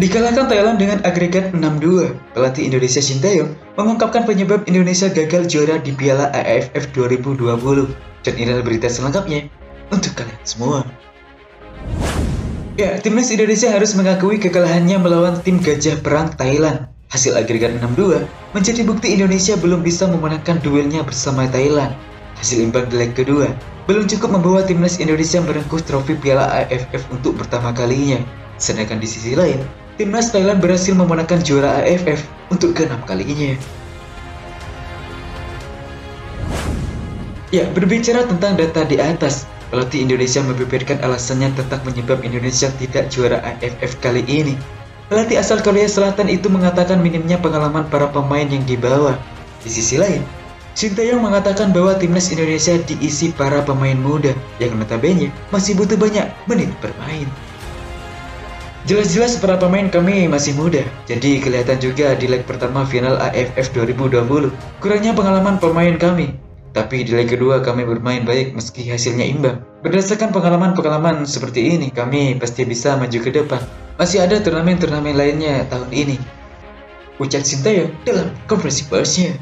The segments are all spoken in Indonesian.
Dikalahkan Thailand dengan agregat 6-2, pelatih Indonesia Shin Tae-yong mengungkapkan penyebab Indonesia gagal juara di Piala AFF 2020. Dan inilah berita selengkapnya untuk kalian semua. Ya, timnas Indonesia harus mengakui kekalahannya melawan tim Gajah Perang Thailand. Hasil agregat 6-2 menjadi bukti Indonesia belum bisa memenangkan duelnya bersama Thailand. Hasil imbang di leg kedua belum cukup membawa timnas Indonesia merengkuh trofi Piala AFF untuk pertama kalinya. Sedangkan di sisi lain, timnas Thailand berhasil memenangkan juara AFF untuk keenam kalinya. Ya, berbicara tentang data di atas, pelatih Indonesia membeberkan alasannya tentang penyebab Indonesia tidak juara AFF kali ini. Pelatih asal Korea Selatan itu mengatakan minimnya pengalaman para pemain yang dibawa. Di sisi lain, Shin Tae-yong mengatakan bahwa timnas Indonesia diisi para pemain muda yang notabene masih butuh banyak menit bermain. Jelas-jelas para pemain kami masih muda, jadi kelihatan juga di leg pertama final AFF 2020. Kurangnya pengalaman pemain kami, tapi di leg kedua kami bermain baik meski hasilnya imbang. Berdasarkan pengalaman-pengalaman seperti ini, kami pasti bisa maju ke depan. Masih ada turnamen-turnamen lainnya tahun ini. Ucap Sintayong dalam konferensi persnya.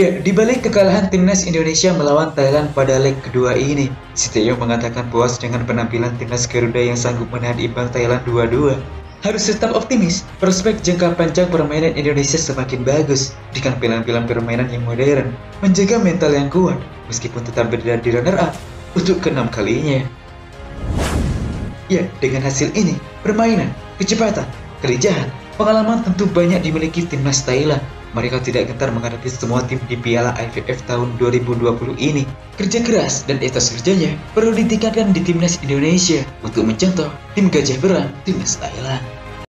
Ya, di balik kekalahan timnas Indonesia melawan Thailand pada leg kedua ini, Sintayong mengatakan puas dengan penampilan timnas Garuda yang sanggup menahan imbang Thailand 2-2 harus tetap optimis, prospek jangka panjang permainan Indonesia semakin bagus dengan pilihan-pilihan permainan yang modern, menjaga mental yang kuat, meskipun tetap berada di runner-up untuk keenam kalinya. Ya, dengan hasil ini, permainan, kecepatan, kelijahan, pengalaman tentu banyak dimiliki timnas Thailand. Mereka tidak gentar menghadapi semua tim di Piala AFF tahun 2020 ini. Kerja keras dan etos kerjanya perlu ditingkatkan di timnas Indonesia untuk mencontoh tim Gajah Perang timnas Thailand.